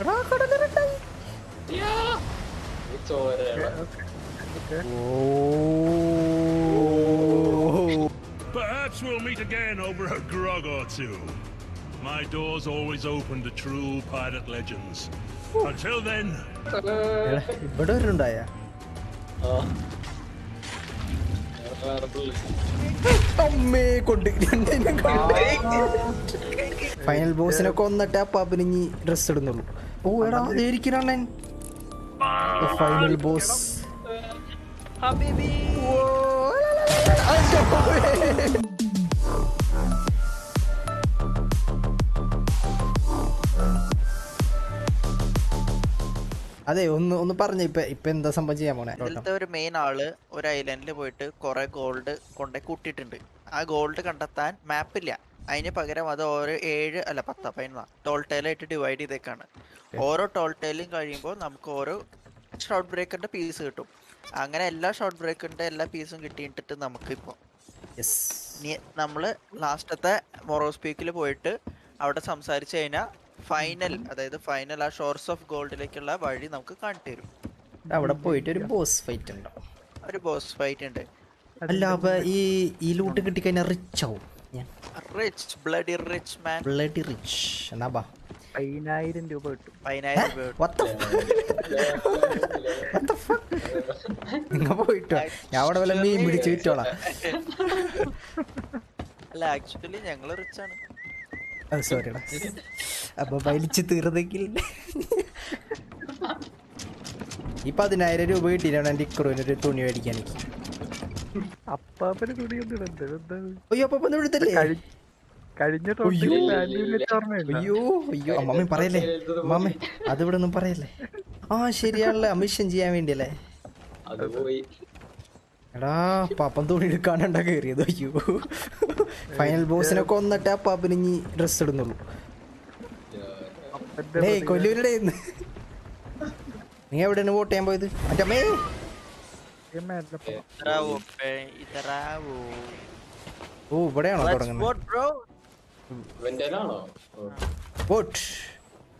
എടാ കടല് റെഡായി ഈ ചോരയുടെ ഓ Perhaps we'll meet again over a grog or two. My door's always open to true pirate legends. Until then, എടാ, ഇവിടെ വരുന്നുണ്ടായ ആ വേറെ പുള്ളി അമ്മേ കൊണ്ട് ഫൈനൽ ബോസിനെ കൊന്നിട്ട് ആ പതിനഞ്ച് ഡ്രസ് ഇടുന്നുള്ളൂ ഓ എടാ ഇരിക്കണണ്ണൻ ഫൈനൽ ബോസ് ഹബീബി. അതെ ഒന്ന് ഒന്ന് പറഞ്ഞ ഇപ്പൊ ഇപ്പൊ എന്താ സംഭവം ചെയ്യാൻ പോണേ? ഇതിലത്തെ ഒരു മെയിൻ ആൾ ഒരു ഐലൻഡിൽ പോയിട്ട് കുറെ ഗോൾഡ് കൊണ്ടേ കൂട്ടിയിട്ടുണ്ട്. ആ ഗോൾഡ് കണ്ടെത്താൻ മാപ്പില്ല അതിന് പകരം അത് ഓരോ ഏഴ് അല്ല പത്ത്. ടോൾ ടോൾട്ടേലായിട്ട് ഡിവൈഡ് ചെയ്തേക്കാണ്. ഓരോ ടോൾ ടൈലും കഴിയുമ്പോൾ നമുക്ക് ഓരോ ഷോർട്ട് ബ്രേക്കറിന്റെ പീസ് കിട്ടും. അങ്ങനെ എല്ലാ ഷോർട്ട് ബ്രേക്കറിന്റെ എല്ലാ പീസും കിട്ടിയിട്ടിട്ട് നമുക്ക് ഇപ്പോൾ യെസ് ഇനി നമ്മൾ ലാസ്റ്റത്തെ മൊറോസ് പീക്കിൽ പോയിട്ട് അവിടെ സംസാരിച്ചു കഴിഞ്ഞാൽ ഫൈനൽ അതായത് ഫൈനൽ ആ ഷോർസ് ഓഫ് ഗോൾഡിലേക്കുള്ള വഴി നമുക്ക് കാണിച്ചു തരും അവിടെ പോയിട്ട് ഒരു ബോസ് ഫൈറ്റ് ഉണ്ടോ? ഒരു ബോസ് ഫൈറ്റ് ഉണ്ട്. അല്ല അപ്പൊ ഈ ഈ ലൂട്ട് കിട്ടിക്കഴിഞ്ഞാൽ റിച്ച് ആവും. Rich bloody rich man bloody rich എന്നാ ബാ. പതിനായിരം രൂപ കിട്ടും. പതിനായിരം രൂപ What the What the fuck? നിങ്ങ പോയിട്ടോ. ഞാൻ അവിടെ വല്ല മീൻ പിടിച്ച് വിറ്റോളാം. അല്ല ആക്ച്വലി ഞങ്ങൾ റിച്ച് ആണ്. അത് സോറിടാ അപ്പൊ വലിച്ചു തീർന്നെങ്കിൽ. ഈ പതിനായിരം രൂപ കിട്ടിയിട്ടാണ് എന്റെ ഇക്കുറുവിന് ഒരു തുണി മേടിക്കാൻ എനിക്ക്. അപ്പാപ്പന് തുണിയൊന്നും അയ്യോ അപ്പൊ കഴി- കഴിഞ്ഞ അയ്യോ. അയ്യോ അമ്മമ്മ പറയല്ലേ? അമ്മമ്മ അതിവിടെ ഒന്നും പറയല്ലേ? ആ ശരിയാണല്ലേ. അമിഷൻ ചെയ്യാൻ വേണ്ടിയല്ലേ? എടാ പാപ്പൻ തോണി എടുക്കാണ്ടാ കയറിയത് അയ്യോ. ഫൈനൽ ബോസിനെ കൊന്നിട്ട് ആ പാപ്പന് ഇനി ഡ്രസ് ഇടുന്നുള്ളൂ. ഡേയ് കൊല്ലൂരുടെ നീ എവിടെയാണ് വോട്ട് ചെയ്യാൻ പോയത്? അറ്റമ്മേ ഓ ഇവിടെയാണോ തുടങ്ങുന്നത്? vote, bro. ഇവന്റേലാണോ vote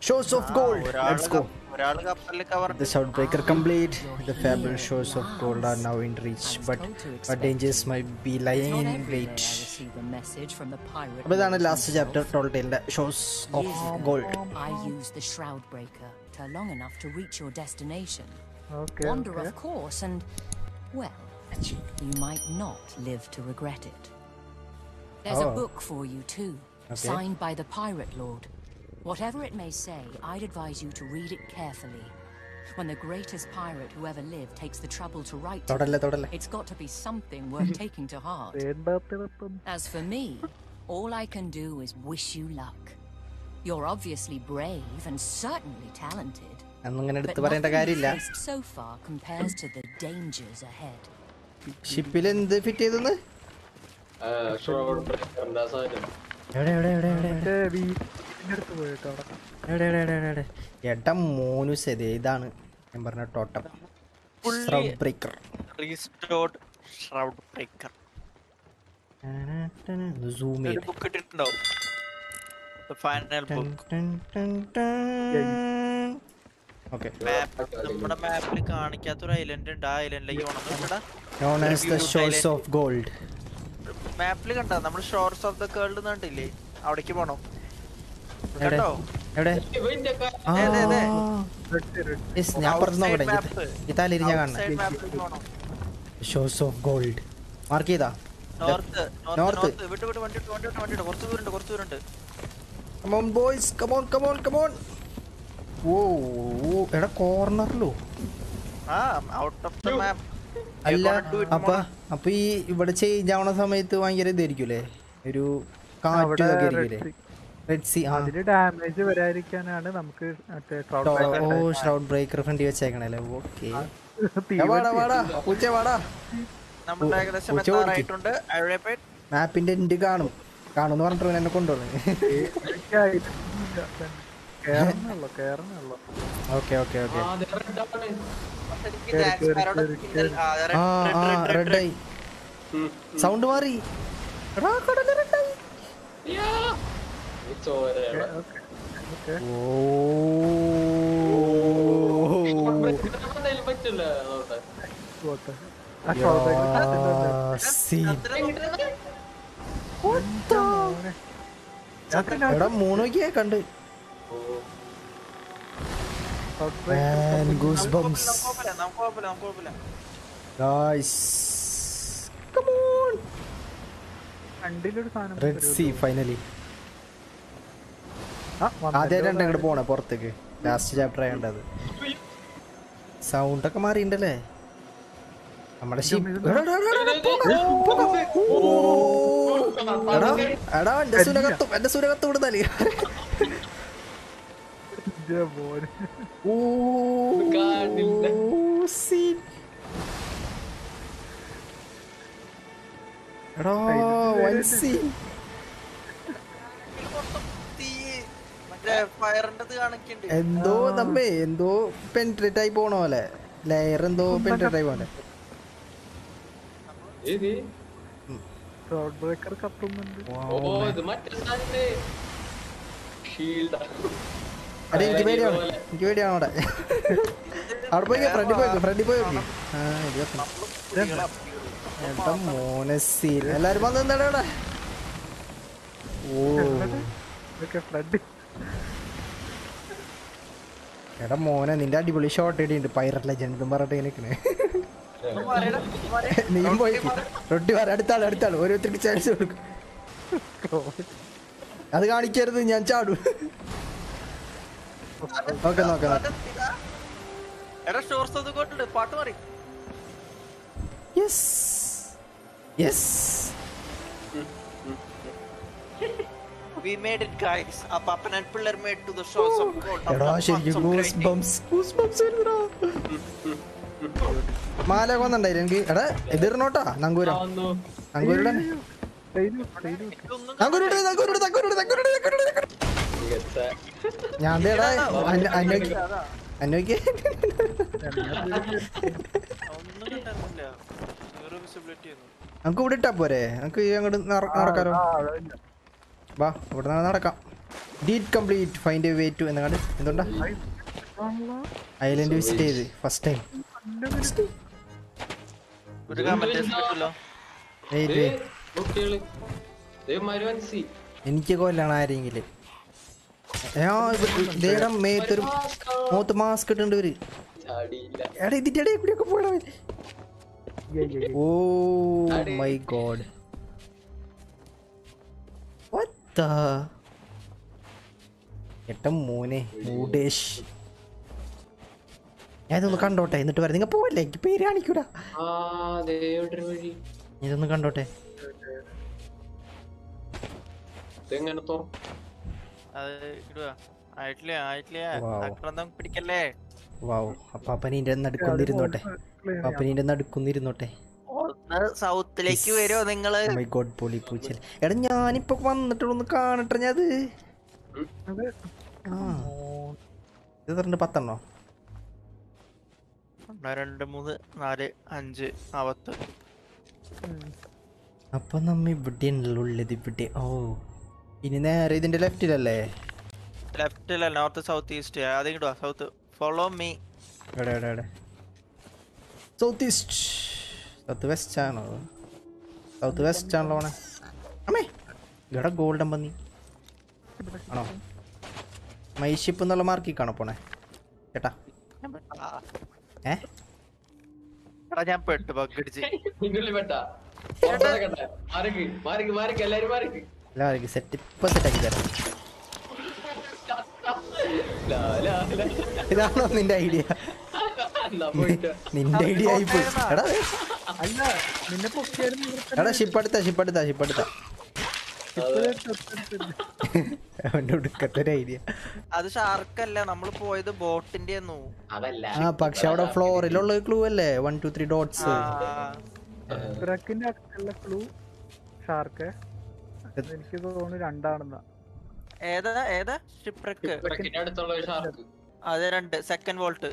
shows of gold ഒരാള് ലെറ്റ്സ് ഗോ കപ്പ- ഒരാള് കപ്പലിൽ cover The Southbreaker complete. The fabulous shores of gold are now in reach, but but dangers might be lying Not in every day I wait. receive a message from the pirate. അപ്പോൾ ഇതാണ് lords last chapter toll ടെയിലിന്റെ shows of gold I use the shroud breaker to long enough to reach your destination. Okay Wander, of course, and well, you might not live to regret it. There's Oh. a book for you too, Okay. signed by the pirate lord. Whatever it may say, I'd advise you to read it carefully. When the greatest pirate who ever lived takes the trouble to write to തൊടല്ലേ it's got to be something worth taking to heart. As for me, all I can do is wish you luck. You're obviously brave and certainly talented. But so far compares to the dangers ahead. ഷിപ്പിൽ എന്ത് fit ചെയ്തെന്ന് എടാ മോനുസ് ഇതാണ് ഞാൻ പറഞ്ഞ totem. പുള്ളി breaker restored shroud breaker zoom ഒരു ബുക്ക് ഇട്ടിട്ടുണ്ടാവും ഫൈനൽ ബുക്ക് ഓക്കെ മാപ്പ് നമ്മുടെ മാപ്പിൽ കാണിക്കാത്ത ഒരു ഐലൻഡ് ഉണ്ട്. ആ ഐലൻഡിലേക്ക് പോകണം known as the shores of gold മാപ്പിൽ കണ്ട നമ്മൾ ഷോർട്സ് ഓഫ് ദ കേൾഡ് കണ്ടില്ലേ? അവിടേക്ക് പോണോ? കണ്ടോ? ഞാൻ നോക്കട്ടെ ഇതാലിരിഞ്ഞ ഷോഴ്സ് ഓഫ് ഗോൾഡ് മാർക്ക് ചെയ്താ? നോർത്ത് നോർത്ത് വിട്ട് വിട്ട് വണ്ടി വിട്ട് വണ്ടി വിട്ട് വണ്ടി കുറച്ച് ദൂരമുണ്ട് ദൂരമുണ്ട്. ഓ എടാ കോർണറിലോ ആ ഔട്ട് ഓഫ് ദ മാപ്പ് അല്ല അപ്പൊ അപ്പൊ ഈ ഇവിടെ ചേഞ്ച് ആവണ സമയത്ത് ഭയങ്കര ഇതായിരിക്കൂലേ? ഒരു കാറ്റ് ഡാമേജ് വരാതിരിക്കാനാണ് നമുക്ക് ഓ ഷ്രൗഡ് ബ്രേക്കർ ഫ്രണ്ടി വെച്ചേക്കണല്ലേ? ഓക്കെ മാപ്പിന്റെ എൻഡ് കാണും. കാണുന്ന് പറഞ്ഞിട്ട് എന്നെ കേറണുള്ളൂ സൗണ്ട് മാറി. എടാ കണ്ട്. Guys goosebumps. Nice. Come on. Red Sea finally. ആദ്യം ആദ്യമായിട്ടാണ് അങ്ങോട്ട് പോണേ പുറത്തേക്ക് ലാസ്റ്റ് ചാപ്റ്റർ ആയണ്ടത് സൗണ്ട് ഒക്കെ മാറിണ്ടല്ലേ നമ്മുടെ എടാ എന്റെ സൂര്യകത്തും എന്റെ സൂര്യകത്ത് വിടുന്നാലേ ഇന്റെ എന്തോ നമ്മേ എന്തോ പെൻട്രേറ്റ് ആയി പോണ പോലെ. ലെയർ എന്തോ പെൻട്രേറ്റ് ആയി പോലെ. troll breaker കത്തുന്നുണ്ട്. ഓ ഇത് മറ്റേ സാധനല്ലേ ഷീൽഡാ അതെ എനിക്ക് പേടിയാണ്. എനിക്ക് പേടിയാണ് അവിടെ. അവിടെ പോയി ഫ്രണ്ടിൽ പോയി ഫ്രണ്ടിൽ പോയി നോക്കി ആ ഇത് മോനെ സീൻ എല്ലാരും വന്ന് എന്താണ് ഇവിടെ എടാ മോനെ നിന്റെ അടിപൊളി ഷോട്ട് ഇടിയുണ്ട് പൈററ്റ് ലെജൻഡ് പറഞ്ഞിട്ട് ഇങ്ങനെ നീ പോയി. റൊട്ടി വര അടുത്താൾ അടുത്താൾ ഓരോരുത്തർക്ക് ചാൻസ് കൊടുക്കും. അത് കാണിക്കരുത് ഞാൻ ചാടും. നോക്കാം നോക്കാം എടാ ഷോർസ് അത് കൊണ്ടുണ്ട് പാട്ട് മാറി. Yes yes We made it, guys. ആ പപ്പനൻ പിള്ളേർ made to the shores of gold. എടാ ശരിക്കും ഗൂസ് ബംസ് ഗൂസ് ബംസ് വരുന്നടാ മാല കൊന്നുണ്ടായിരുന്നു എനിക്ക്? എടാ എതിർന്നോട്ടാ നങ്കൂരം. നങ്കൂരുടെ നങ്കൂരുടെ നങ്കൂരുടെ നങ്കൂരുടെ നങ്കൂരുടെ നങ്കൂരുടെ ഞാൻ നമുക്ക് ഇവിടെ ഇട്ടാ പോരെ. നമുക്ക് അങ്ങോട്ട് നടക്കാലോ. വാ ഇവിടെ നടക്കാം. ഡീറ്റ് complete find a way to എന്നങ്ങാണ്ട് എന്തുകൊണ്ടാ ഐലൻഡ് വിസിറ്റ് ചെയ്ത് ഫസ്റ്റ് ടൈം എനിക്ക് കൊല്ലാണ് ആരെങ്കിലും. ദേടെ മേത്തൊരു മൂത്ത് മാസ്ക് ഇട്ടുണ്ട് ഇവർ ചാടിയില്ല എടാ ഇതിന്റെ ഇടയിൽ കൂടിയൊക്കെ പോയണവൻ ഓ മൈ ഗോഡ്. എട്ട മോനെ മൂടേഷ്. ഞാൻ ഇതൊന്ന് കണ്ടോട്ടെ എന്നിട്ട് വരാം. നിങ്ങൾ പോവല്ലേ? എനിക്ക് പേര് കാണിക്കൂടാ. ഇതൊന്ന് കണ്ടോട്ടെ. ഇതെങ്ങനെ അത് ഇടുക ആയിട്ടില്ല ആയിട്ടില്ല? Wow. പിടിക്കല്ലേ? വാവ്. നടുക്കൊന്നിരുന്നോട്ടെ. നടുക്കൊന്നിരുന്നോട്ടെ. ഒന്ന് സൗത്തിലേക്ക് വരുമോ നിങ്ങൾ? മൈ ഗോഡ് പൊളി പൂച്ചൽ എടാ ഞാനിപ്പൊ വന്നിട്ടൊന്ന് കാണട്ടെ ഞാൻ അത്. ആ. ഇത് പറഞ്ഞ പത്തെണ്ണോ? രണ്ട് മൂന്ന് നാല് അഞ്ച് അവത്ത് അപ്പൊ നമ്മ ഇവിടെ ഉള്ളത് ഇവിടെ. ഓ. ഇനി നേരെ ഇതിന്റെ ലെഫ്റ്റിലല്ലേ? ലെഫ്റ്റില്ല നോർത്ത് സൗത്ത് ഈസ്റ്റ്. അത് ഇടുക സൗത്ത്. ഫോളോ മീ എവിടെ എവിടെ എവിടെ? South east. സൗത്ത് വെസ്റ്റ് ആണോ സൗത്ത് വെസ്റ്റ് ആണല്ലോ അമ്മേ ഇവിടെ ഗോൾഡൻ പന്നി ആണോ? മൈ ഷിപ്പ് എന്നുള്ള മാർക്കി കാണോ പോണേ. ചേട്ടാ ഏ? എടാ ഞാൻ പെട്ടു നിങ്ങളിൽ എല്ലാവർക്കും സെറ്റ് ഇപ്പൊ സെറ്റാക്കി തരാം. ഇതാണോ നിന്റെ ഐഡിയ നിന്റെ ഐഡിയ എടാ. അല്ല എടാ ഷിപ്പ് എടുത്താ ഷിപ്പ് ഷിപ്പ് അത് ഷാർക്കല്ല നമ്മൾ പോയത് ബോട്ടിന്റെ അതല്ല. ആ പക്ഷെ അവിടെ ഫ്ലോറിലുള്ള ക്ലൂ അല്ലേ? One two three dots clue shark. എനിക്ക് തോന്നുന്നു രണ്ടാണെന്നാ. ഏതാ ഏതാ? ഷിപ്രക്ക് അതെ അടുത്തുള്ള ഷാർക്ക് അത് രണ്ട് second vault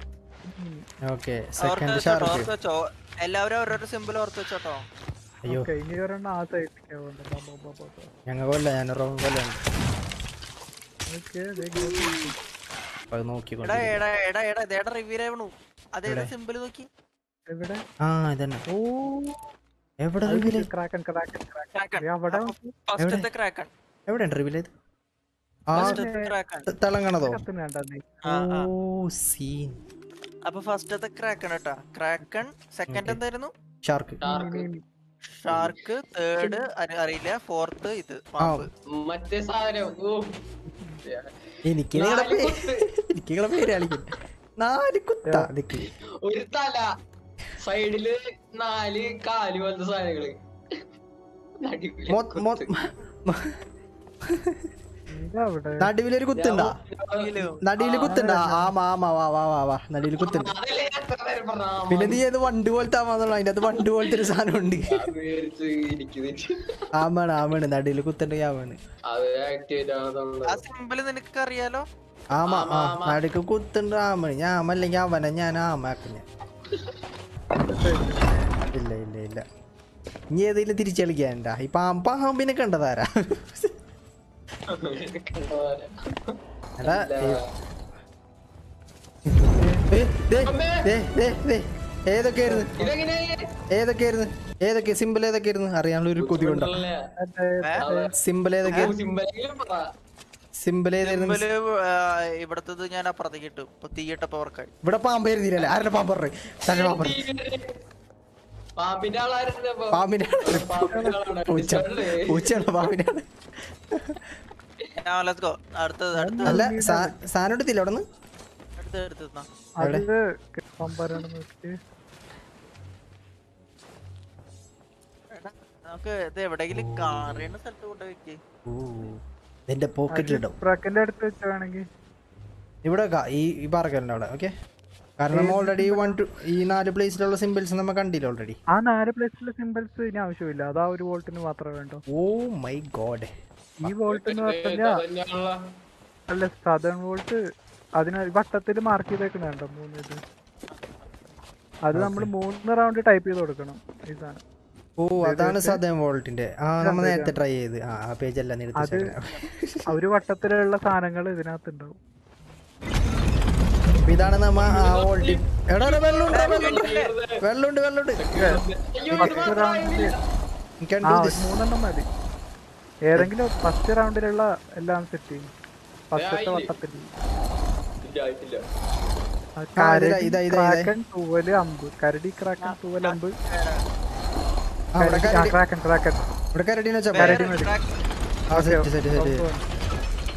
okay second shark ഓർത്ത് വെച്ചോ. എല്ലാവരും ഓരോരോ സിമ്പിൾ ഓർത്ത് വെച്ചോട്ടോ. അയ്യോ. ഇനി ഒരെണ്ണം ആ സൈഡിലേക്ക് പോകുന്നുണ്ട് ഞങ്ങൾ ഞാൻ റോങ് കൊല്ലാണ് ഓക്കെ അപ്പൊ അത് നോക്കിക്കൊണ്ട് എടാ എടാ എടാ എടാ റിവ്യൂ ആവണു. അതേത് സിമ്പിൾ നോക്കി? എവിടെ? ആ ഇതന്നെ. ഓ. എവിടെ reveal Kraken Kraken Kraken. Kraken അവിടെ? ക്രാക്കൺ. എവിടെ റിവീൽ ചെയ്ത് ആ ഫസ്റ്റത്തെ ക്രാക്കൺ. ത- തിളങ്ങണതോ ഓ സീൻ. അപ്പൊ ഫസ്റ്റത്തെ ക്രാക്കൺ കേട്ടാ. ക്രാക്കൺ സെക്കൻഡ് എന്തായിരുന്നു? ഷാർക്ക് ഷാർക്ക് ഷാർക്ക് തേർഡ് അറിയില്ല. ഫോർത്ത് ഇത് മറ്റേ സാധനം. ഓ എനിക്ക്. എനിക്ക് പേര് കളിക്കും നാല് കുത്ത ഒരു തല. സൈഡിൽ നാല് കാൽ പോലത്തെ സാധനങ്ങൾ. മൊ- മൊ-. മ- നടുവിലൊരു കുത്തുണ്ടാ? നടുവിൽ കുത്തുണ്ടാ? ആമാ ആമാ വാ വാ വാ വാ. നടുവിൽ കുത്തുണ്ട് പിന്നെ നീ അത് വണ്ട് പോലത്തെ ആവാന്നുള്ള അതിന്റെ അത് വണ്ട് പോലത്തെ ഒരു സാധനം ഉണ്ട്. ആമാണ് ആമാണ്. നടുവിൽ കുത്തുണ്ട് ആമാണ് അത് ആക്ടിവേറ്റ് ആവുന്നുണ്ട് ആ സിമ്പിൾ നിനക്ക് അറിയാലോ ആമാ. നടുക്ക് കുത്തുണ്ട് ആമാണ്. ഞാൻ ആമല്ലെങ്കിൽ അവനെ ഞാൻ ആമാക്കും ഞാൻ ഇല്ല ഇല്ല ഇല്ല. ഇനി ഏതെങ്കിലും തിരിച്ചു കളിക്കാനുണ്ടാ? ഈ പാമ്പ് പാമ്പിനെ കണ്ടതാരാ? ഏതൊക്കെയായിരുന്നു? ഏതൊക്കെയായിരുന്നു? ഏതൊക്കെ? സിമ്പിൾ ഏതൊക്കെയായിരുന്നു? അറിയാനുള്ള ഒരു കൊതി കൊണ്ടോ. സിമ്പിൾ ഏതൊക്കെയായിരുന്നു സിമ്പിൾ ഇവിടത്തത് ഞാൻ അപ്പുറത്തേക്ക് ഇട്ടു. ഇപ്പൊ തീയിട്ടപ്പോ വർക്കായി ഇവിടെ പാമ്പായിരുന്നില്ലല്ലേ ആരുടെ പാമ്പ് പറഞ്ഞു? തന്നെ പാമ്പ് പാമ്പിന്റെ. പാമ്പിന്റെ പൂച്ചയാണ് പാമ്പിനാണ് അല്ല സാധനം എടുത്തില്ല അവിടെ നമുക്ക് ഇത് എവിടെയെങ്കിലും കാറിയുന്ന സ്ഥലത്ത് കൊണ്ട് വെക്ക്. നിന്റെ പോക്കറ്റിലിടും വെച്ചാണെങ്കിൽ ഇവിടെ ഈ ഈ പാറക്കലിന്റെ അവിടെ ഓക്കെ കാരണം ഓൾറെഡി വൺ ടു ഈ നാല് പ്ലേസിലുള്ള സിമ്പിൾസ് നമ്മൾ കണ്ടില്ല ഓൾറെഡി ആ നാല് പ്ലേസിലുള്ള സിമ്പിൾസ് ഇനി ആവശ്യമില്ല. അതാ ഒരു വോൾട്ടിന് മാത്രമേ വേണ്ടൂ. Oh my god. ഈ വോൾട്ടിന് മാത്രമല്ല അല്ല സദേൺ വോൾട്ട് അതിന് വട്ടത്തിൽ മാർക്ക് ചെയ്തേക്കണ വേണ്ട മൂന്ന് ഇത്. അത് നമ്മൾ മൂന്ന് റൗണ്ട് ടൈപ്പ് ചെയ്ത് കൊടുക്കണം ഈ സാധനം. ഓ അതാണ് സാധനം വോൾട്ടിന്റെ ആ നമ്മൾ നേരത്തെ ട്രൈ ചെയ്ത്. ആ ആ പേജ് എല്ലാം ആ ഒരു വട്ടത്തിലുള്ള സാധനങ്ങൾ ഇതിനകത്ത് ഉണ്ടാവും ഇതാണ് നമ്മ ആ വോൾട്ടി എടാ വെള്ളുണ്ട് വെള്ളമുണ്ട് വെള്ളമുണ്ട്. വെള്ളമുണ്ട് വെള്ളമുണ്ട്. മൂന്നെണ്ണം മതി. ഏതെങ്കിലും ഫസ്റ്റ് റൗണ്ടിലുള്ള എല്ലാം സെറ്റ് ചെയ്യും. ഫസ്റ്റത്തെ? വട്ടത്തിൽ. ആയിട്ടില്ല. ഇതാ, കരടി ഇതാ, ഇതാ, ഇതാ. ക്രാക്കൻ തൂവൽ അമ്പ്. കരടി ക്രാക്കൻ തൂവൽ അമ്പ്.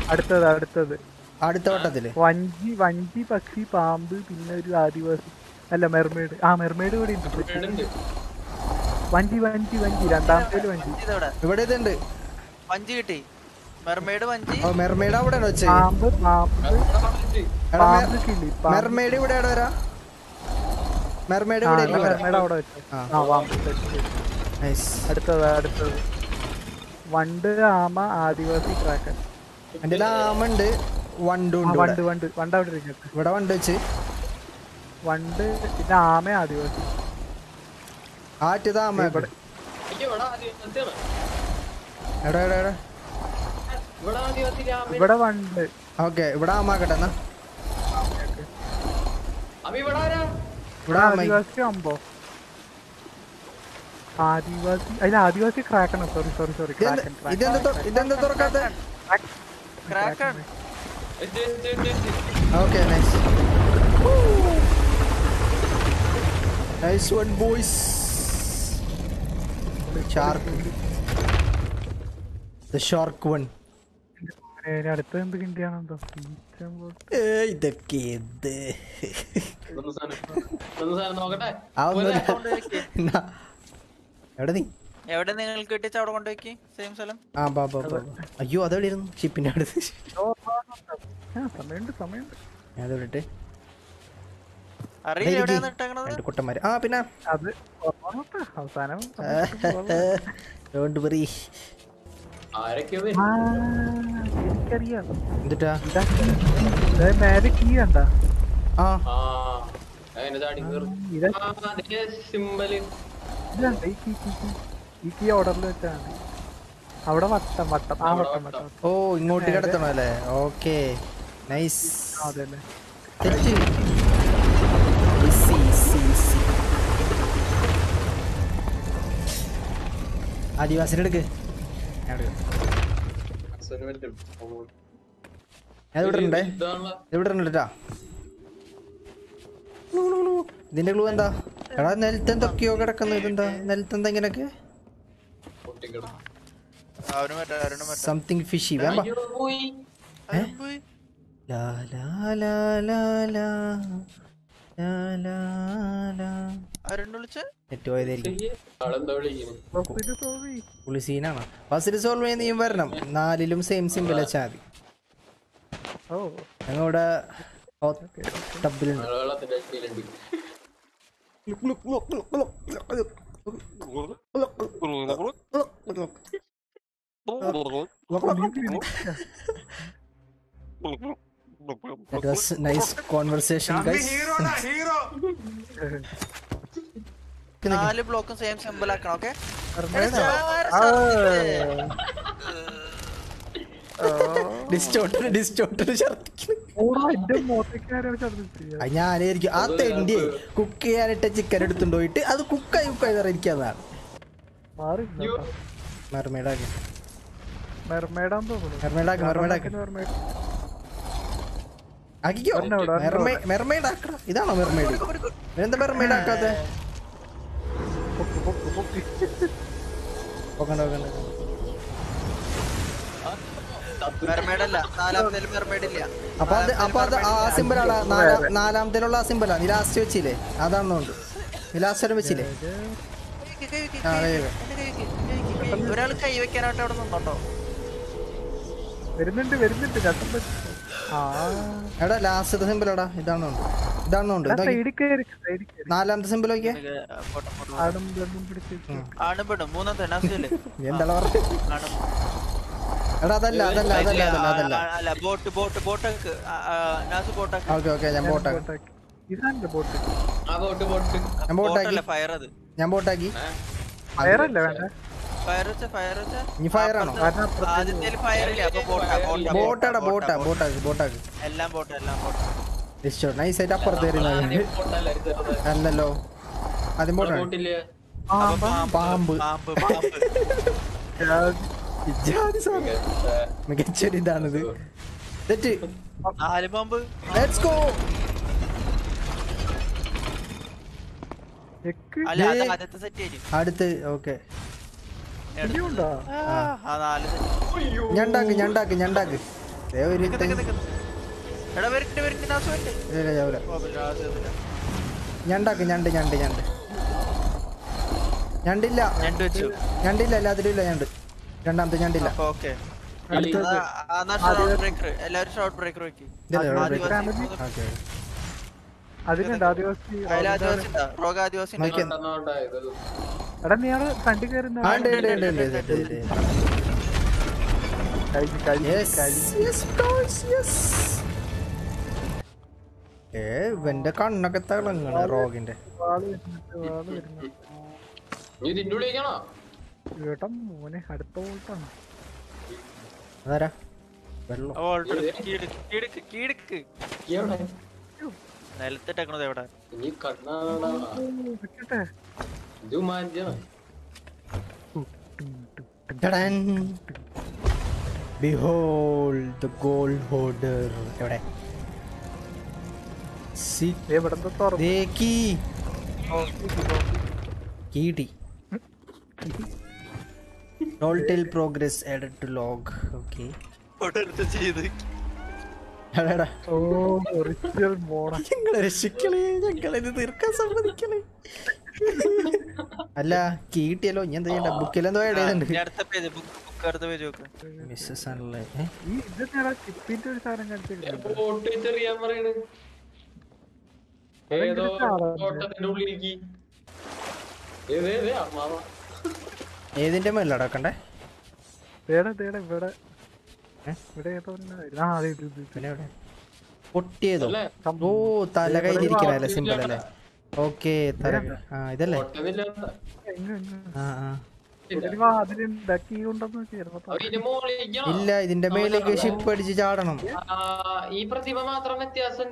അടുത്തത് അടുത്തത്. അടുത്ത വട്ടത്തിൽ. വഞ്ചി വഞ്ചി പക്ഷി പാമ്പ് പിന്നെ ഒരു ആദിവാസി അല്ല മെർമേഡ്. ആ മെർമേഡ് കൂടി ഉണ്ട്. വഞ്ചി വഞ്ചി വഞ്ചി രണ്ടാമത്തെ വഞ്ചി. ഇവിടെ ഇതുണ്ട് വഞ്ചി കിട്ടി. മെർമേഡ് വഞ്ചി. ഓ മെർമെയ്ഡ് അവിടെ പാമ്പ് പാമ്പ് ഇവിടെ പാമ്പ് കിളി വരാ? മെർമേഡ് അവിടെ വെച്ചു. ആ. ആ പാമ്പ് അടുത്തത് അടുത്തത്. വണ്ട് ആമ ആദിവാസി ക്രാക്കൻ. എന്റെ ആമുണ്ട് വണ്ടും ആ ഉണ്ട് വണ്ട് ഇവിടെ. വണ്ട് വണ്ട്. അവിടെ ഇരിക്കട്ടെ ഇവിടെ വണ്ട് വെച്ച്. വണ്ട് പിന്നെ ആമ ആദിവാസി. ആറ്റത് ആമ ഇവിടെ. എടാ എടാ എടാ ഇവിടെ ആദിവാസി രാമൻ. ഇവിടെ വണ്ട്. ഓക്കെ ഇവിടെ ആമാക്കട്ടെ എന്നാ. ഇവിടെ ആമ ആദിവാസി അമ്പോ. ആദിവാസി അതിൽ ആദിവാസി ക്രാക്കണോ? Sorry sorry sorry. Okay nice nice one boys shark the shark one അടുത്ത എന്ത് കിണ്ടിയാണെന്തോ ഇതൊക്കെ എന്ത്? നോക്കട്ടെ ആ ഒന്നുമില്ല കൊണ്ടുവയ്ക്ക് എന്നാ, എവിടെ നീ. എവിടെ നിങ്ങൾ കിട്ടിച്ച അവിടെ കൊണ്ടുപോയി സെയിം സ്ഥലം? ആ ബാ ബാ ബാ. അയ്യോ അതെവിടെ ഇരുന്നു ഷിപ്പിന്റെ അടുത്ത് സമയമുണ്ട് സമയമുണ്ട്. ഞാൻ അതെവിടെ കുട്ടന്മാര്. ആ പിന്നെ? അത് അവസാനം സിമ്പൽ ഇതുണ്ട്. ഈ കീ കീ കീ. ഈ കീ ഓർഡറിൽ വെച്ചാണ്. അവിടെ വട്ടം വട്ടം. ആ വട്ടം വട്ടം. ഓ ഇങ്ങോട്ട് കിടത്തണം അല്ലേ ഓക്കെ. നൈസ്. അതെ അല്ലേ? തെറ്റ്. ആദിവാസിനെ എടുക്ക്. ഇതിന്റെ ക്ലൂ എന്താ? എടാ നിലത്ത് എന്തൊക്കെയോ കിടക്കുന്നു. ഇതെന്താ? നിലത്ത് എന്താ ഇങ്ങനൊക്കെ? ഫിഷി സോൾവ് ചെയ്യുന്ന നീ വരണം. നാലിലും സെയിം സിമ്പിൾ ചാതി മതി. ഞങ്ങളുടെ ആൾ look, look. That was nice conversation, guys. നാല് ബ്ലോക്കും സെയിം സിമ്പിൾ ആക്കണം ഓക്കെ ഞാനായിരിക്കും. ആ തെണ്ടി കുക്ക് ചെയ്യാനിട്ട ചിക്കൻ എടുത്തുകൊണ്ട് പോയിട്ട് അത് കുക്കായി കുക്കായി തറ ഇതാണോ മെർമേഡ് എന്താ മെർമേഡ് ആക്കാത്ത? പൊക്കണ്ട പൊക്കണ്ട. അപ്പൊ അത് അപ്പൊ ആ നാലാമത്തേലുള്ള ആ സിമ്പലാ ലാസ്റ്റ് വെച്ചില്ലേ? അതാണെന്നുണ്ട് നീ ലാസ്റ്റ് വെച്ചില്ലേ? ഒരാൾ അവിടെ നിന്നോട്ടോ. വരുന്നുണ്ട് വരുന്നുണ്ട്. എടാ സിമ്പിൾ എടാ. ഇതാണോണ്ട് ഇതാണോണ്ട് നാലാമത്തെ സിമ്പിൾ നോക്കിയ. എന്താണ് എടാ അതല്ല അതല്ല അതല്ല അതല്ല അതല്ല. അല്ല ബോട്ട് ബോട്ട് ബോട്ടക്ക്. നാസ് ബോട്ടക്ക്. ഓക്കേ ഓക്കെ ഞാൻ ബോട്ടാക്കി. ഇതാണ് ബോട്ട്. ആ ബോട്ട് ബോട്ട്. ഞാൻ ബോട്ടാക്കി. ഫയർ അത് ഞാൻ ബോട്ടാക്കി. ഫയറല്ലേ വേണ്ട? ഫയർ വെച്ച ഫയർ വെച്ച ഇനി ഫയർ ആണോ ആദ്യത്തെ ഫയർ ഇല്ല ബോട്ടാ ബോട്ടാ ബോട്ടാടാ ബോട്ടാ ബോട്ടാക്ക് ബോട്ടാക്ക്. എല്ലാം ബോട്ട് എല്ലാം ബോട്ട്. ഡിസ്റ്റോ നൈസ് ആയിട്ട് അപ്പുറത്ത് വരുന്നത് അല്ലല്ലോ. ആദ്യം ബോട്ടാണ്. പാമ്പ്. പാമ്പ് പാമ്പ്. മികച്ചൊരു ഇതാണിത് തെറ്റ്. ലെറ്റ്സ് ഗോ അടുത്ത് ഓക്കെ. ഞണ്ടാക്ക് ഞണ്ടാക്ക് ഞണ്ടാക്ക്. ഞണ്ടാക്ക് ഞണ്ട് ഞണ്ട് ഞണ്ട്. ഞണ്ടില്ല. ഞണ്ടില്ല എല്ലാത്തിലും ഇല്ല ഞണ്ട്. രണ്ടാമത്തെ ഞണ്ടില്ല. അതിനുണ്ട് എടാ നീ ആൾ ഇവന്റെ കണ്ണൊക്കെ തളങ്ങണ റോഗിന്റെ. ഏട്ടാ മോനെ അടുത്ത വോൾട്ടാണ്. അതാരാ? വെള്ളം. നിലത്തിട്ടേക്കണത് എവിടെ? Behold the gold holder എവിടെ? സി ദേക്കി കീടി All till progress added to log. Okay. അല്ല കീട്ടിയല്ലോ ഞാൻ ചെയ്യണ്ട? ബുക്കിൽ എന്തോ മിസ്സസ് ആണല്ലേ? ഏതോ ഉള്ളിലേക്ക്. ഏതിന്റെ മേലെ അടക്കണ്ടേ? ഇവിടെ. പൊട്ടിയതോ? ഓ സിമ്പിൾ അല്ലേ? ഓക്കെ ആ ഇതല്ലേ? ഇല്ല ഇതിന്റെ മേലേക്ക് ഷിപ്പ് അടിച്ച് ചാടണം. ഈ പ്രതിമ മാത്രം വ്യത്യാസം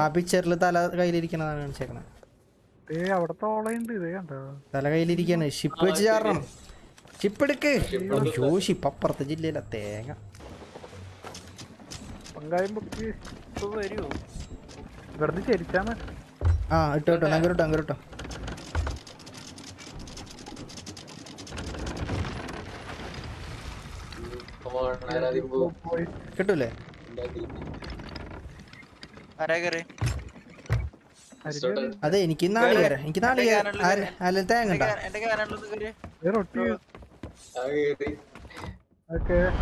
ആ പിക്ചറിൽ തല കയ്യിലിരിക്കണതാണ് കാണിച്ചേക്കണേ. ഏ അവിടെ തോളയുണ്ട് ഇത് കണ്ടോ? തല കയ്യിലിരിക്കാണ് ഷിപ്പ് വെച്ച് ചാടണം. ഷിപ്പ് എടുക്ക്. അയ്യോ ഷിപ്പ് അപ്പുറത്തെ ജില്ലയിലെ തേങ്ങ. ആ ഇട്ടോ ഇട്ടോ. അങ്ങോട്ടോ അങ്ങോട്ടോ കിട്ടൂലേ? ആരാ കയറി. അതെ എനിക്ക് നാളികേര എനിക്ക് നാളികേര. കയറാം തേങ്ങ അടി എന്റെ കാരണുള്ളത് കയറി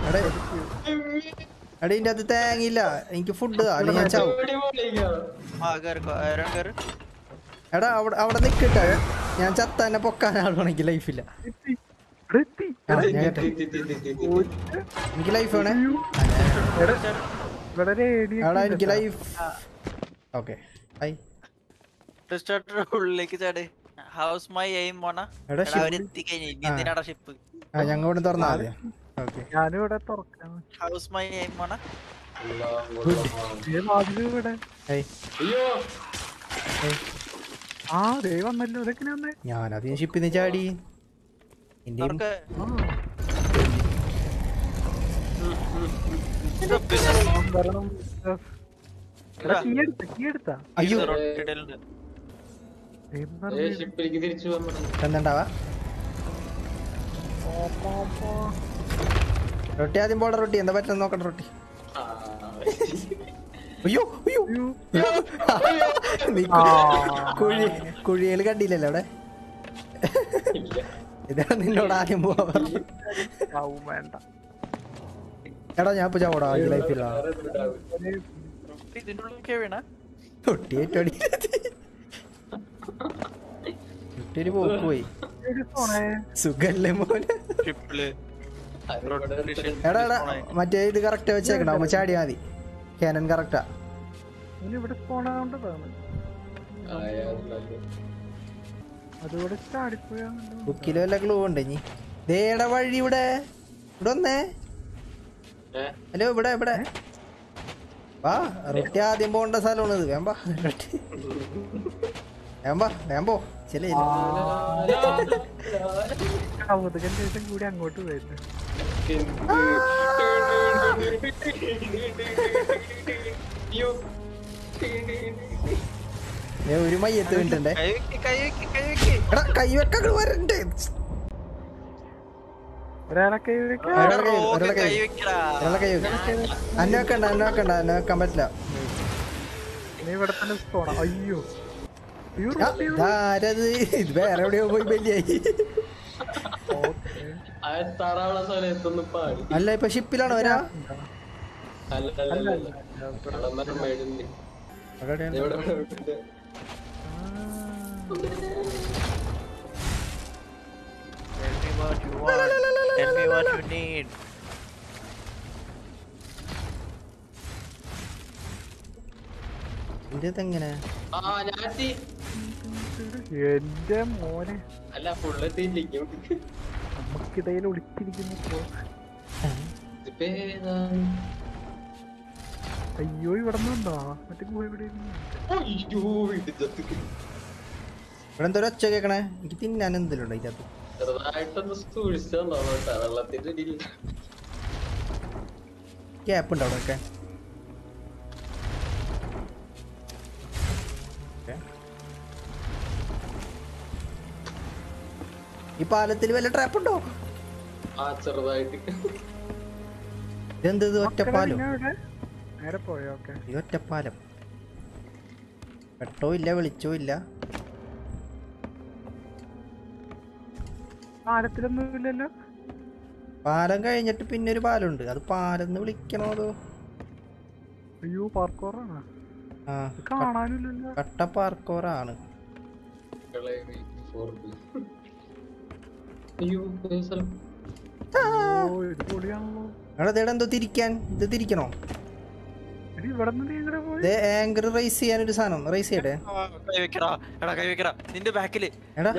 എടേ എടേ ഇതിന്റെ അത് തേങ്ങയില്ല. എനിക്ക് ഫുഡ് അല്ലെങ്കിൽ ഞാൻ ചാവും എടാ അവിടെ അവിടെ നിക്കട്ടെ. ഞാൻ ചത്ത തന്നെ എനിക്ക് ലൈഫില്ല എത്തി ഇവിടെ എത്തി. ആ, ഞാൻ കേട്ടെ. തി, തി, തി, തി, തി, തി. എനിക്ക് ലൈഫ് വേണേ. എടാ എനിക്ക് ലൈഫ് ഓക്കെ ഡിസ്റ്റാർട്ടർ ഉള്ളിലേക്ക് ചാട്. ഹൗസ് മൈ എയിം മോണ എടാ ship- അവരെത്തിക്കഴിഞ്ഞു ഇനി എന്തിനാടാ ഷിപ്പ് ഇവിടെ തുറന്നാ മതി ഞാനിവിടെ തുറക്കാം. ഹൗസ് മൈ എയിം മോണ ഞാനധികം ഷിപ്പിന്ന് ചാടി. അയ്യോ റൊട്ടിയിടലുണ്ട്. എന്താ ഏ ഷിപ്പിലേക്ക് തിരിച്ചു വന്നു എന്തുണ്ടാവാ റൊട്ടി ആദ്യം പോടെ റൊട്ടി. എന്താ പറ്റുന്ന നോക്കട്ടെ റൊട്ടി. അയ്യോ അയ്യോ. നീ കുഴി കുഴികൾ കണ്ടില്ലല്ലോ അവിടെ? ഇതാണ് ഇതാ നിന്നോട് ആദ്യം പോവാ വേണ്ട. എടാ ഞാൻ ഇപ്പൊ ചാവടാ ലൈഫില്ല വേറെ തൊട്ടിയൊരു പോക്ക് പോയി സുഖല്ലേ മോനെ? എടാ എടാ മറ്റേ ഇത് കറക്റ്റ് വെച്ചേക്കണ അമ്മ ചാടിയാ മതി. കാനൻ കറക്റ്റാ ബുക്കിലും വല്ല ക്ലൂ ഉണ്ട് ഇനി? ദേടെ വഴി ഇവിടെ. ഇവിടെ ഒന്നേ? ഹലോ ഇവിടെ ഇവിടെ. വാ റൊട്ടി ആദ്യം പോകേണ്ട സ്ഥലമാണ് ഇത് വേമ്പ റൊട്ടി. ശേഷം കൂടി അങ്ങോട്ട് അയ്യോ. ഒരു മയ്യത്ത് എടാ കൈവെക്കങ്ങൾ വരണ്ടേ ഒരാളെ കൈ വെക്ക ഒരാളെ കൈ റോക്ക് ഒരാളെ കൈ കൈ വെക്കടാ ഒരാളെ കൈ വെക്ക അന്നെ വെക്കണ്ട അന്നെ വെക്കണ്ട അന്നെ വെക്കാൻ പറ്റില്ല. നീ ഇവിടെ തന്നെ അയ്യോ. ഇത് വേറെ എവിടെയോ പോയി ബലിയായി അല്ല ഇപ്പൊ ഷിപ്പിലാണ് വരാ? Tell me what you need. ഇതെങ്ങനെ. എന്റെ മോനെ. അല്ല ഫുള്ളെത്തിയില്ലിക്കും നമുക്കിടയിൽ ഒളിച്ചിരിക്കുന്നു ഇപ്പോ. അയ്യോ ഇവിടെ നിന്നുണ്ടോ മറ്റേ ഗുഹ എവിടെ ഇവിടെ എന്തോ ഒച്ച കേക്കണേ? എനിക്ക് തിന്നാൻ എന്തെങ്കിലും ഉണ്ടോ ഇതിനകത്ത്? ചെറുതായിട്ടൊന്ന് സൂക്ഷിച്ചോ വെള്ളത്തിന്റെ ഗ്യാപ്പ് ഉണ്ടോ അവിടെ ഒക്കെ ഈ പാലത്തിൽ വല്ല ട്രാപ്പ് ഉണ്ടോ ആ ചെറുതായിട്ട്. ഒറ്റപ്പാലം? നേരെ പോയോ? ഓക്കെ. ഈ ഒറ്റപ്പാലം. വെട്ടോ ഇല്ല വിളിച്ചോ ഇല്ല. പാലത്തിലൊന്നുമില്ലല്ലോ പാലം കഴിഞ്ഞിട്ട് പിന്നെ ഒരു പാലമുണ്ട് അത് പാലം എന്ന് വിളിക്കണോ അതോ? അയ്യോ പാർക്കോറാണ്? കട്ട പാർക്കോറാണ്. അയ്യോ സ്ഥലം. എന്തോ തിരിക്കാൻ ഇത് തിരിക്കണോ? ആങ്കർ റൈസ് ചെയ്യാൻ ഒരു സാധനം റൈസ് ചെയ്യട്ടെ. നിന്റെ ബാക്കിൽ. എടാ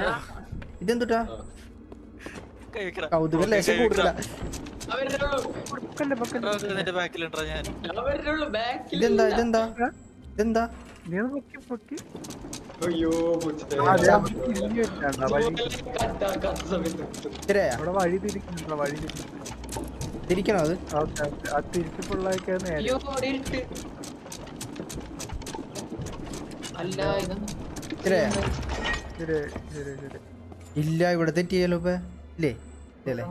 ഇതെന്തുട്ടാ? കൗതുകം ലേശം കൂടുതലാ. ഇതെന്താ ഇതെന്താ? ഇതെന്താ? അത് അയ്യോ. അതെ അവിടെ വഴി വഴി തിരിക്കുന്നുണ്ടോ വഴി തിരിക്കണോ. അത്? ആ തിരിച്ച് ഇല്ല ഇവിടെ തെറ്റിയാലോ ഇപ്പൊ. ഇല്ലേ? ഇല്ലേ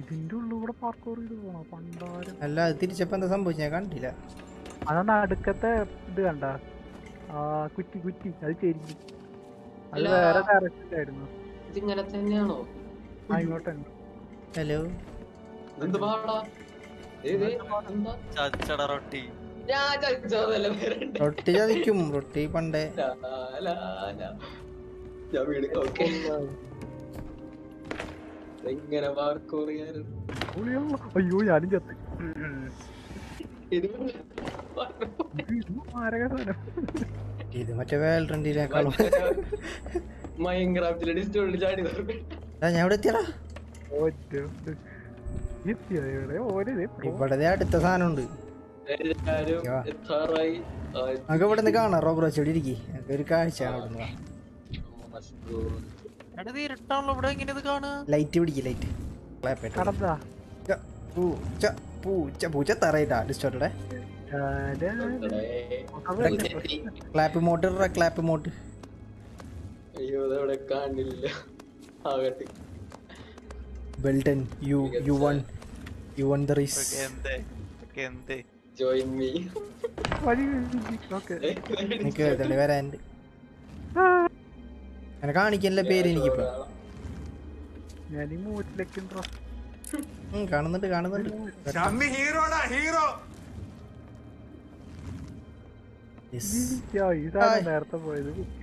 ഇതിന്റെ ഉള്ളിലൂടെ പാർക്കോർ ചെയ്ത് പോണോ? പണ്ടാരം. അല്ല അത് തിരിച്ചപ്പോ എന്താ സംഭവിച്ചു? ഞാൻ കണ്ടില്ല. അതാണ് അടുക്കത്തെ ഇത് കണ്ട? ആ കുറ്റി കുറ്റി. അത് ശരിക്കും. അത്. വേറെ ഡയറക്ഷനിലായിരുന്നു ഇതിങ്ങനെ തന്നെയാണോ? ആ ഇങ്ങോട്ട് ഹലോ. എന്ത് പാടാ? ചതച്ചട റൊട്ടി. ഞാൻ ചതിച്ചതല്ല റൊട്ടി ചതിക്കും റൊട്ടി പണ്ടേ. ഞാൻ വീട് ഓക്കെ. എങ്ങനെ അയ്യോ ഞാനും ചത്ത്. ഇത് മാരക സാധനം. ഇത് മറ്റേ വേൾഡ്രണ്ടിനേക്കാളും മൈൻക്രാഫ്റ്റിലെ ഡിസ്റ്റോളിൽ ചാടി ഞാൻ ഇവിടെ എത്തിയടാ. ഇവിടെ? ഓര് ഇവിടെ ദേ അടുത്ത സാധനം ഉണ്ട് നമുക്ക് ഇവിടെ നിന്ന് കാണാം റോബ്രോച്ച് ഇവിടെ ഇരിക്കി. ഒരു കാണുക? ലൈറ്റ് പിടിക്ക് ലൈറ്റ് പൂച്ച പൂച്ച പൂച്ച തറയിട്ടാ. അതല്ല ക്ലാപ്പ് മോട്ട് ക്ലാപ്പ് മോട്ട് അയ്യോ അതവിടെ കാണില്ല. ആകട്ടെ. Well done you you one you one the race join me എനിക്ക് വരുന്നുണ്ട് വരാനുണ്ട് അങ്ങനെ കാണിക്കല്ല പേര് എനിക്കിപ്പോ? ഞാൻ ഈ മൂറ്റിലേക്ക് ഉം, കാണുന്നുണ്ട് കാണുന്നുണ്ട്. ഹീറോടാ ഈ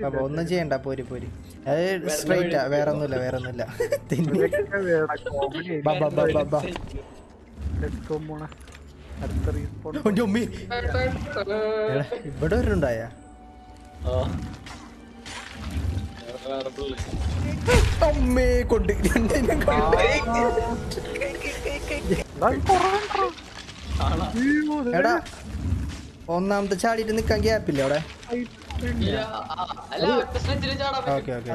അപ്പൊ ഒന്നും ചെയ്യണ്ട പോരി പോരി. അത് സ്ട്രൈറ്റാ വേറെ ഒന്നുമില്ല വേറെ ഒന്നുമില്ല. ഇവിടെ ഒരുണ്ടായ അമ്മേ കൊണ്ട്. എടാ ഒന്നാമത്തെ ചാടിയിട്ട് നിക്കാൻ ഗ്യാപ്പില്ല അവിടെ? ഓക്കെ ഓക്കെ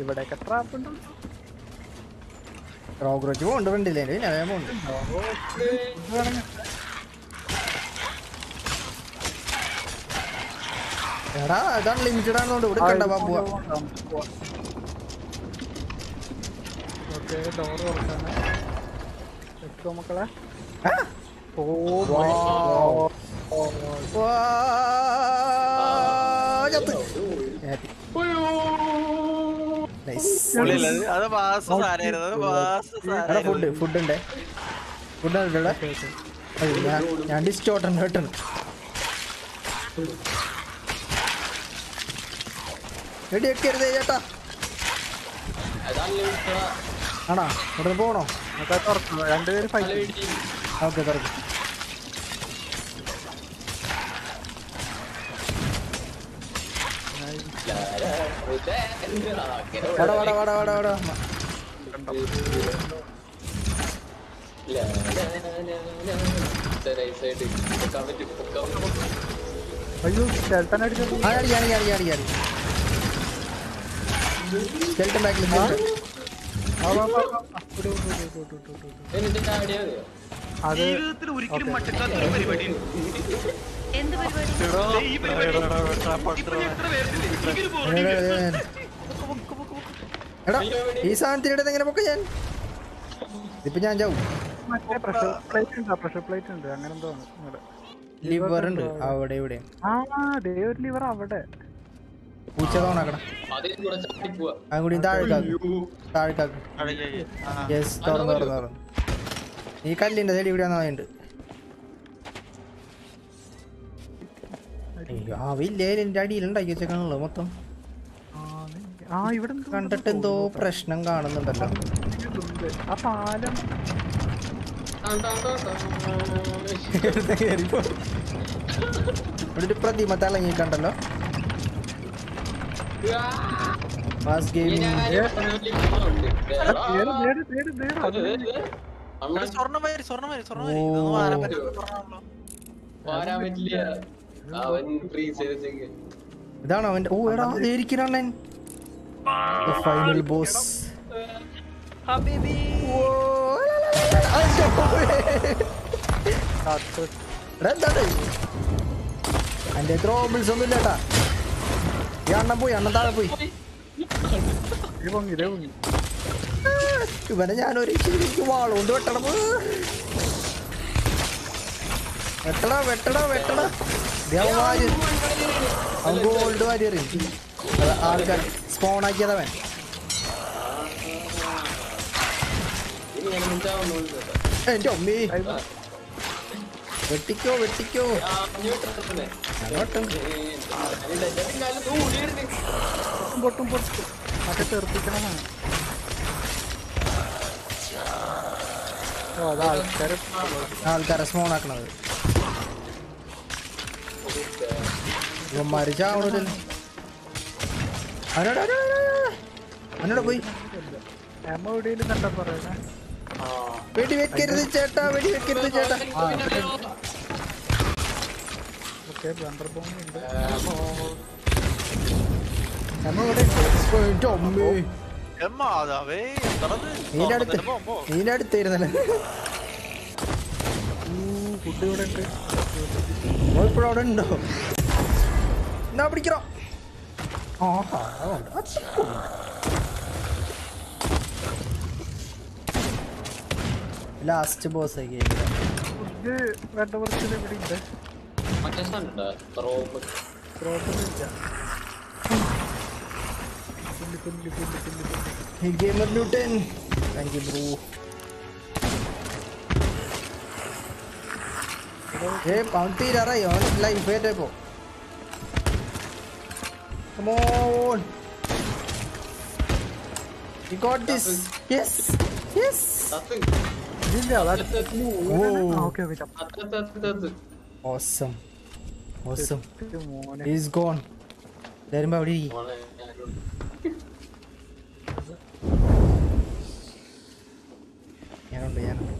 ഇവിടെയൊക്കെ ട്രാപ്പ് ഉണ്ട്. റോഗ്രോച്ച് പോണ്ട് ഫ്രണ്ടില്ലേ പിന്നെ വേഗം പോണ്ട് എടാ അത് അൺലിമിറ്റഡ് ആണെന്നുണ്ട്. ഇവിടെ കണ്ട ഓക്കെ ഡോർ തുറക്കാണ്. എക്കോ മക്കളെ? ഓ ഫുഡ് ഫുഡ് ഉണ്ടേ. ഫുഡ് ഉണ്ടല്ലേ ഞാൻ ഡിസ്റ്റോട്ടൻ കേട്ടൻ റെഡി വെക്കരുതേ ചേട്ടാ. ആണോ? ഇവിടെ പോണോ? തുറക്കണം രണ്ടുപേര് ഫൈറ്റ് ഓക്കെ തുറക്കും. വട വട വട വട വാടാ. അയ്യോ ചേട്ടൻ അടിച്ചു? ആ അടി അടി അടി അടി അടി. സ്കെൽട്ടൻ ബാക്കിൽ എന്ത് പരിപാടി? എടാ ഈ സാധനത്തിനിടെ എങ്ങനെ പൊക്ക ഞാൻ? ഇപ്പൊ ഞാൻ ചാവും. ലിവർ ഉണ്ട് അവിടെ ഇവിടെ. ആ ദേ ഒരു ലിവർ അവിടെ. പൂച്ച തോണാക്കണം അതിൽ കൂടെ ചാടി പോവാ. അതും കൂടി താഴേക്കാക്ക് അയ്യോ. താഴേക്കാക്ക് യെസ് തുറന്നു തുറന്നു തുറന്നു. ഈ കല്ലിന്റെ സൈഡ് ഇവിടെ വന്നുണ്ട് അയ്യോ അടിയിൽ ഉണ്ടാക്കി വെച്ചേക്കാണല്ലോ മൊത്തം. ആ, ആ ഇവിടെ കണ്ടിട്ട് എന്തോ പ്രശ്നം കാണുന്നുണ്ടല്ലോ. ഒരു പ്രതിമ തിളങ്ങിയിട്ടുണ്ടല്ലോ. ബ്ലേഡ്. അത് ഇവിടെ സ്വർണം വരി സ്വർണം വരി സ്വർണം വരി. ഇതൊന്നും ആരാൻ പറ്റില്ല വാരാൻ പറ്റില്ല അവൻ ഫ്രീസ് ചെയ്ത് ഇതാണ് അവന്റെ ഓ എടാ അതായിരിക്കണ ഫൈനൽ ബോസ്. എന്താണ്? എന്റെ ത്രോബിൾസ് ഒന്നും ഇല്ലട്ടാ ഈ അണ്ണൻ പോയി അണ്ണൻ താഴെ പോയി. ഇത് പൊങ്ങി ഇതേ പൊങ്ങി ഇവനെ ഞാനൊരു ഒരു വാളുകൊണ്ട് വെട്ടണം. വെട്ടടാ വെട്ടടാ വെട്ടടാ. അവൻ ഗോൾഡ് വാരി എറിയും. ആൾക്കാർ സ്പോൺ ആക്കിയതവൻ ഞാൻ എന്റെ അമ്മേ. വെട്ടിക്കോ വെട്ടിക്കോ. പൊട്ടും പൊട്ടും ഓ അത് ആൾക്കാര് ആൾക്കാരെ സ്പോൺ ആക്കണത് ഇവന്മാര് ചാവണില്ലല്ലോ അവനോട് അവനോട് പോയി വെടി വെക്കരുത് ചേട്ടാ വെടി വെക്കരുത് ചേട്ടാ ഓക്കെ ബ്ലണ്ടർ ബോംബ് ഉണ്ട്. നീന്റെ അടുത്തായിരുന്നല്ലേ ഫുഡ് ഇവിടെ ഇപ്പോഴും അവിടെ എന്നാ പിടിക്കണോ. ലാസ്റ്റ് ബോസ് ആയി ഫുഡ് വേണ്ട കുറച്ചിൽ ഇവിടെ ഉണ്ട് മറ്റേ സാധനം റോബ് പ്രോട്ടമില്ല പുല്ല് പുല്ല് പുല്ല് പുല്ല് പുല്ല് gamer Newton thank you bro ഏ പൗണ്ട് തീരാറായി അവൻ ലൈഫ് ആയിട്ടപ്പോ Come on. You got this. Yes. Yes. തത്ത് ഇതില്ല അതടുത്ത് Oh. ഓക്കെ ഓക്കെ തത്ത് തത്ത് തത്ത് Awesome. Awesome. മോനെ He's gone. വരുമ്പോ അവിടെ ഇരിക്ക്. മോനെ ഞാനോട് ഞാനുണ്ട് ഞാനുണ്ട്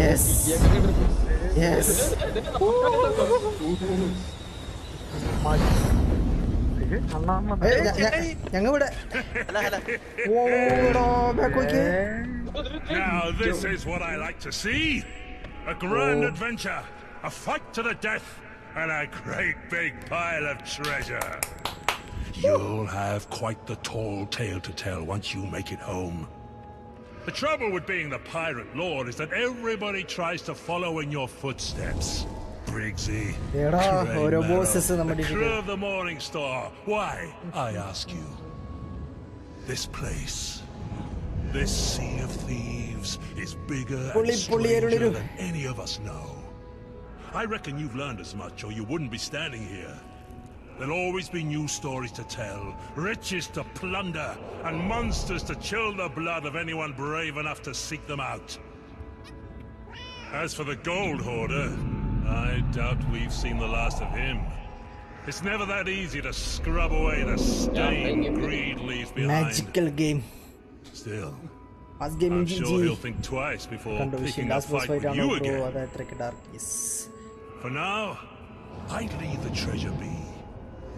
യെസ് യെസ് അണ്ണാമ്മ ഞങ്ങൾ ഇവിടെ അല്ല അല്ല ഓടോ ബാക്ക് നോക്കി Now, this is what I like to see a grand adventure, a fight to the death, and a great big pile of treasure. You'll have quite the tall tale to tell once you make it home. The trouble with being the pirate lord is that everybody tries to follow in your footsteps. Briggsy, Crane the crew of the Morning Star. Why, I ask you? This place, this sea of thieves, is bigger and stranger than any of us know. I reckon you've learned as much, or you wouldn't be standing here. There'll always be new stories to tell, riches to plunder, and monsters to chill the blood of anyone brave enough to seek them out. As for the Gold Hoarder, I doubt we've seen the last of him. It's never that easy to scrub away the stain yeah, greed leaves behind. Magical game. Still, I'm sure he'll think twice before picking a fight with you again. For now, I'd leave the treasure be.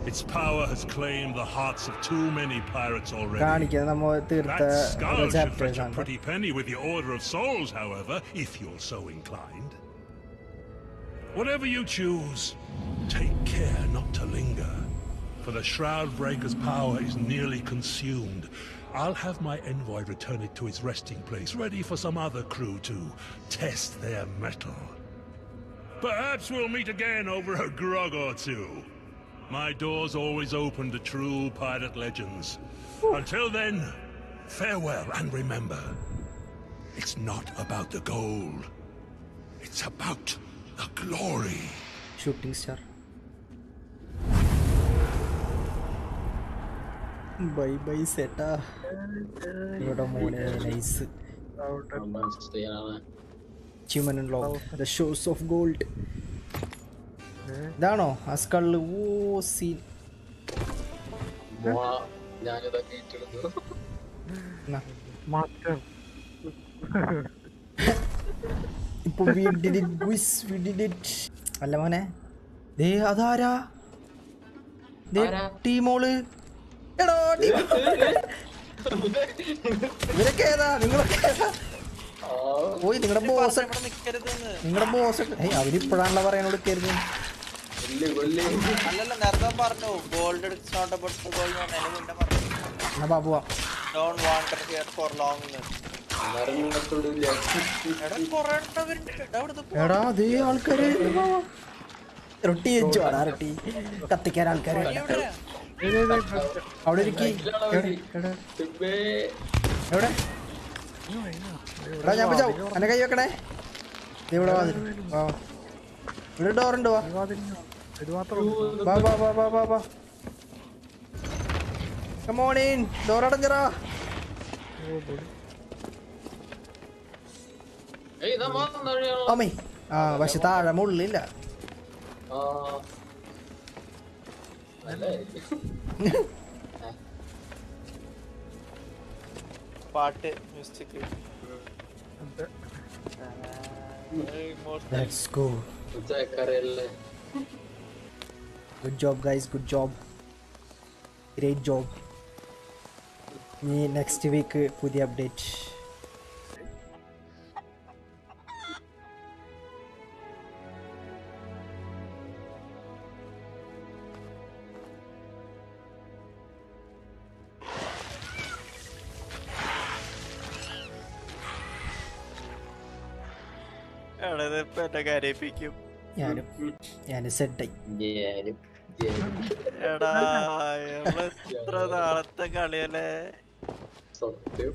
Its power has claimed the hearts of too many pirates already. That skull should fetch a pretty penny with the Order of Souls, however, if you're so inclined. Whatever you choose, take care not to linger, for the Shroud Breaker's power is nearly consumed. I'll have my envoy return it to its resting place, ready for some other crew to test their mettle. Perhaps we'll meet again over a grog or two. My door's always open to true pirate legends. Until then, farewell and remember, it's not about the gold. It's about the glory. Shooting star. Bye bye Seta. Nice. Achievement lock the shows of gold ഇതാണോ? ആ skull oh scene ഇപ്പൊ we did it, boys, we did it. അല്ല മോനെ. ദേ അതാരാ? ദേ? ടീമോൾ എടോ ഇവരൊക്കെ ഏതാ? നിങ്ങളൊക്കെ ഏതാ? പോയി നിങ്ങളുടെ ബോസ് നിങ്ങളുടെ ബോസ് ഏയ് അവരിപ്പോഴാണല്ലോ ലോങ് മരങ്ങത്തോടില്ല എടാ അതേ ആൾക്കാര്. റൊട്ടി വെച്ചു ആടാ റൊട്ടി. കത്തിക്കാൻ ആൾക്കാര്? അവിടെ ഇരിക്കി. എവിടെ? എടാ ഞാൻ പോയി എന്നെ കൈ വെക്കണേ. നീ ഇവിടെ വാ വാ. ഇവിടെ വാ. ഇത് മാത്രം വാ വാ വാ വാ. വാ കമോണിൻ ഡോർ അടഞ്ഞറാ അമ്മേ. ആ പക്ഷെ താഴെ മുള്ളില്ല. പാട്ട് music let's go ഉച്ചക്കറിയല്ലേ good job guys good job great job ഇനി നെക്സ്റ്റ് വീക്ക് പുതിയ അപ്ഡേറ്റ് എന്നെ കരയിപ്പിക്കും ഞാനും. ഞാനും സെഡായി എടാ നമ്മൾ എത്ര നാളത്തെ കളിയല്ലേ? സത്യം.